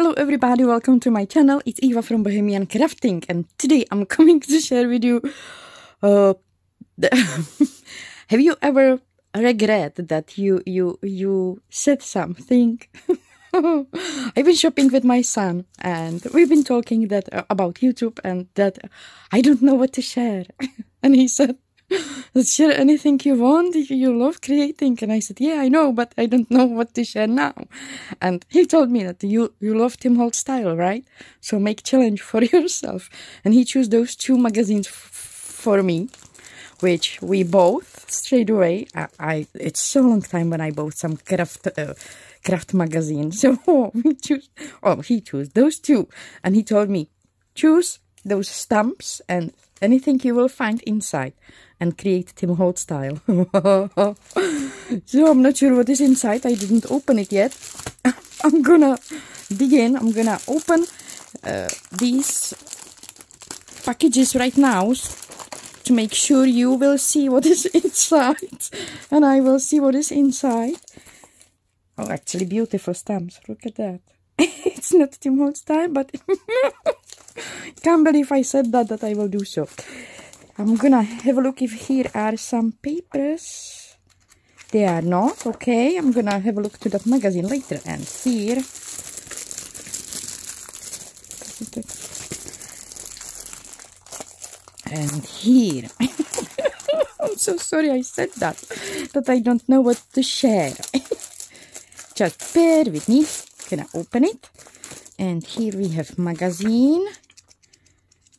Hello everybody, welcome to my channel. It's Eva from Bohemian Crafting and today I'm coming to share with you uh, have you ever regret that you you you said something? I've been shopping with my son and we've been talking that uh, about YouTube and that I don't know what to share. And he said share anything you want you love creating? And i said yeah i know but i don't know what to share now. And he told me that you you love tim holtz style right? So make challenge for yourself. And he chose those two magazines for me which we both straight away I, I, it's so long time when i bought some craft uh, craft magazine. So we choose oh he chose those two. And he told me choose those stamps and anything you will find inside and create Tim Holtz style. so I'm not sure what is inside. I didn't open it yet. I'm gonna begin. I'm gonna open uh, these packages right now to make sure you will see what is inside and I will see what is inside. Oh, actually beautiful stamps. Look at that. it's not Tim Holtz style, but can't believe I said that, that I will do so. I'm gonna have a look if here are some papers. They are not, okay. I'm gonna have a look to that magazine later. And here... And here... I'm so sorry I said that. That I don't know what to share. Just bear with me. Gonna open it. And here we have magazine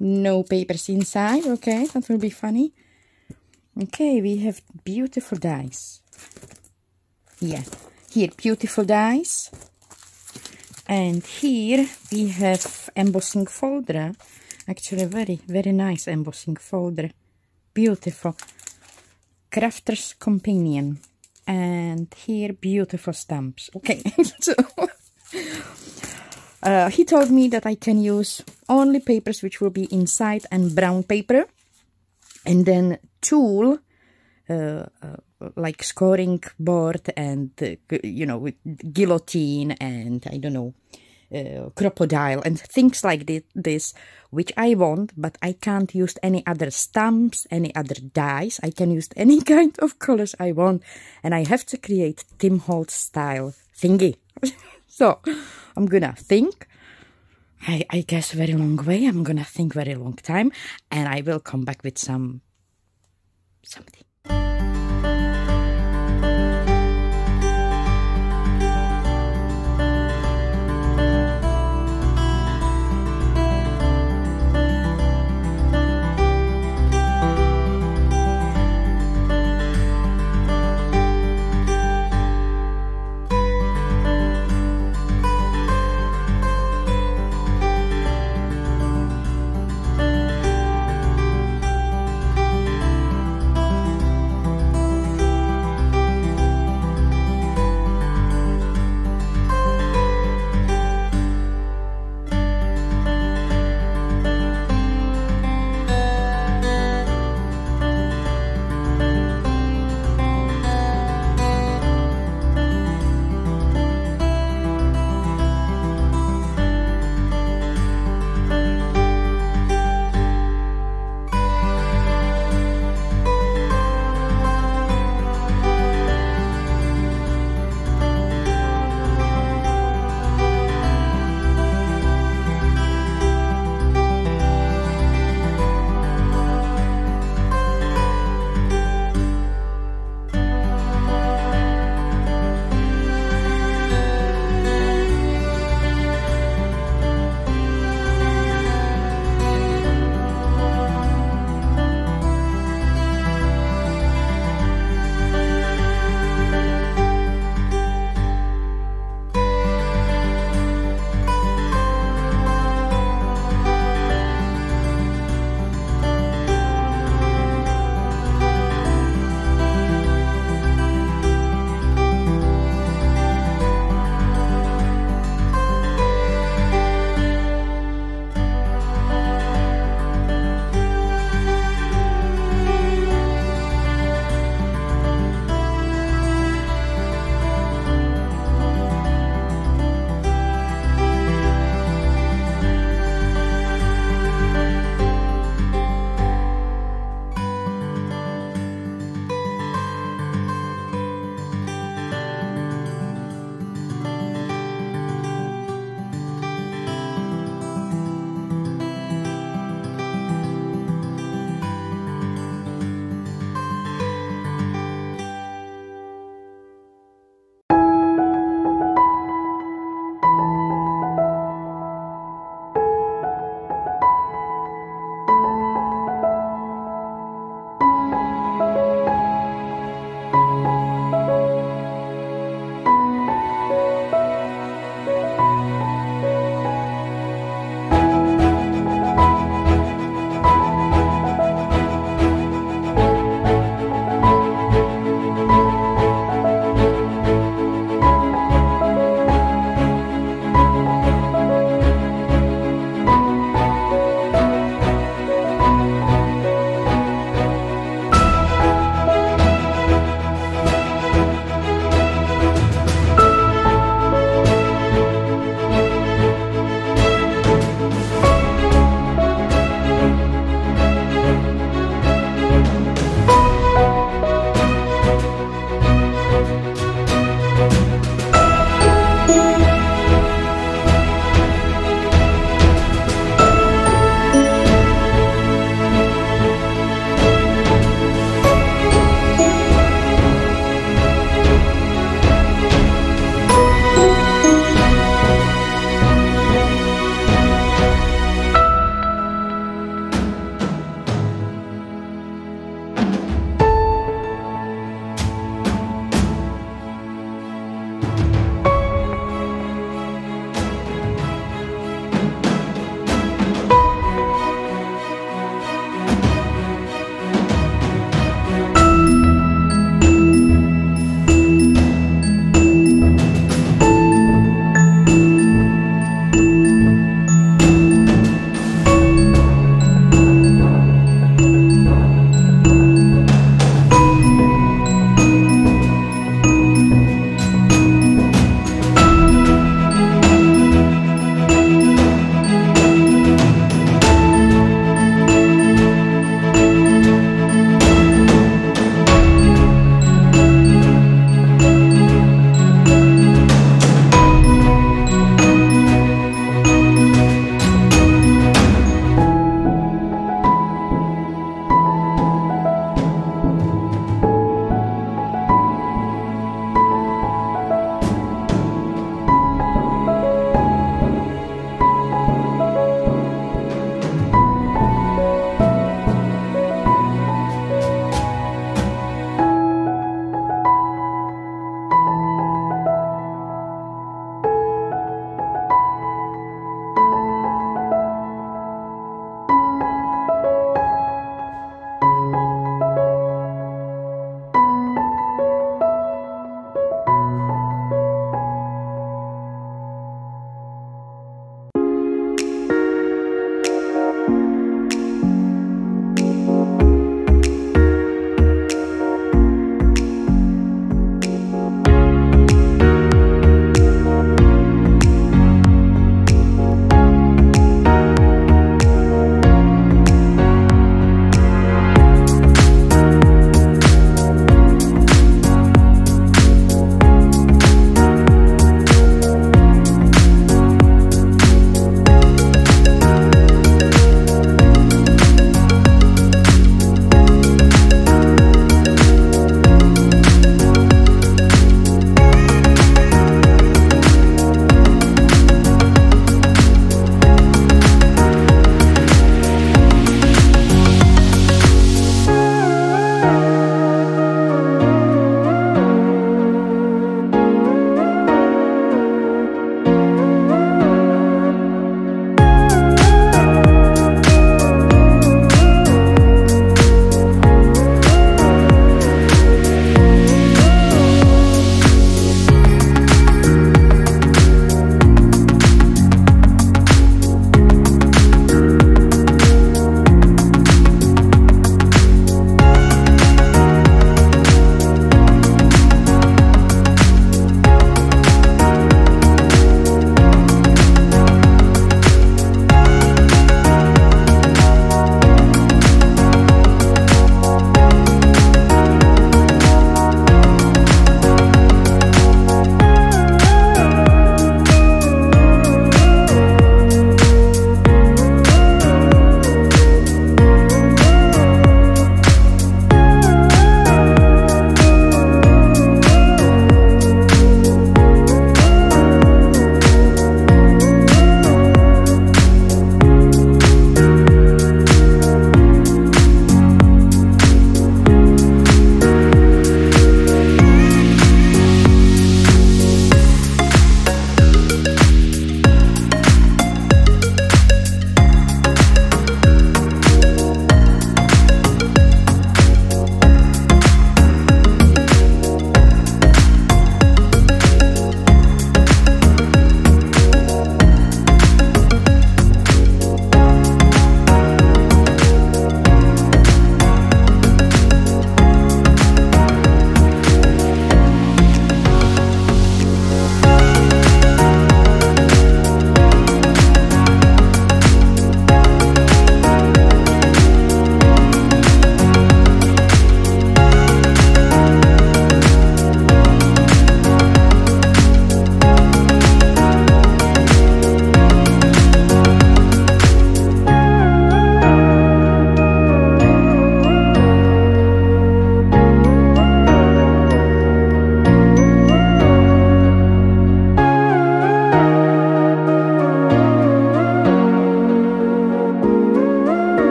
no papers inside. Okay that will be funny. Okay we have beautiful dies yeah here beautiful dies and here we have embossing folder. Actually very very nice embossing folder. Beautiful. Crafter's companion. And here beautiful stamps. Okay so uh, he told me that I can use only papers which will be inside and brown paper and then tool uh, uh, like scoring board and uh, you know with guillotine and I don't know uh, crocodile and things like this which I want but I can't use any other stamps any other dies I can use any kind of colors I want. And I have to create Tim Holtz style thingy so I'm gonna think. I, I guess very long way. I'm gonna think very long time, and I will come back with some something.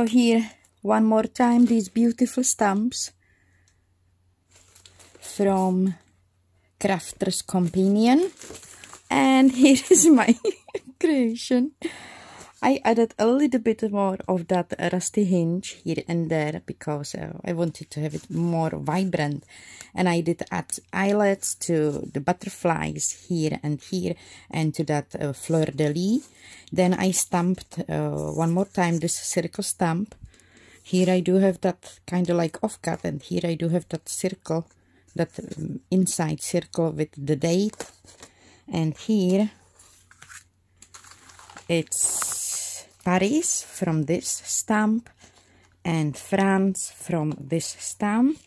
So here, one more time, these beautiful stamps from Crafter's Companion. And here is my creation. I added a little bit more of that rusty hinge here and there because uh, I wanted to have it more vibrant. And I did add eyelets to the butterflies here and here and to that uh, fleur-de-lis then I stamped uh, one more time this circle stamp. Here I do have that kind of like off-cut and here I do have that circle that um, inside circle with the date. And here it's Paris from this stamp and France from this stamp.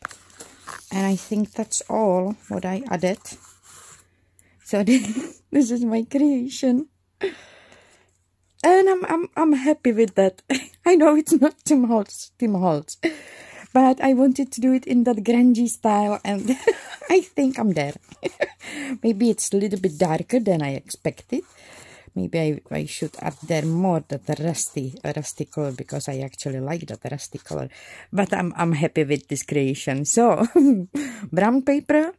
And I think that's all what I added. So this is my creation. And I'm, I'm, I'm happy with that. I know it's not Tim Holtz, Tim Holtz but I wanted to do it in that grungy style and I think I'm there. Maybe it's a little bit darker than I expected maybe I, I should add there more that rusty rusty color because I actually like that rusty color. But I'm, I'm happy with this creation. So brown paper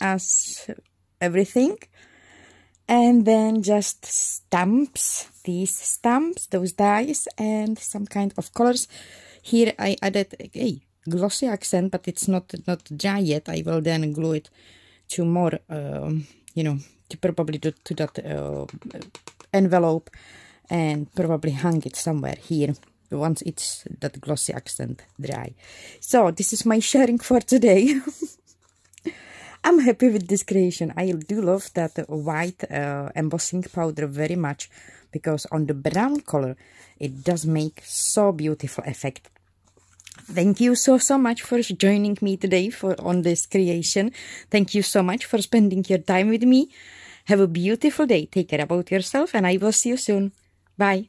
as everything. And then just stamps these stamps those dies and some kind of colors. Here I added a glossy accent but it's not not dry yet. I will then glue it to more um, you know to probably to, to that uh, envelope and probably hang it somewhere here once it's that glossy accent dry. So this is my sharing for today. I'm happy with this creation. I do love that white uh, embossing powder very much because on the brown color it does make so beautiful effect. Thank you so so much for joining me today for on this creation. Thank you so much for spending your time with me. Have a beautiful day. Take care about yourself and I will see you soon. Bye.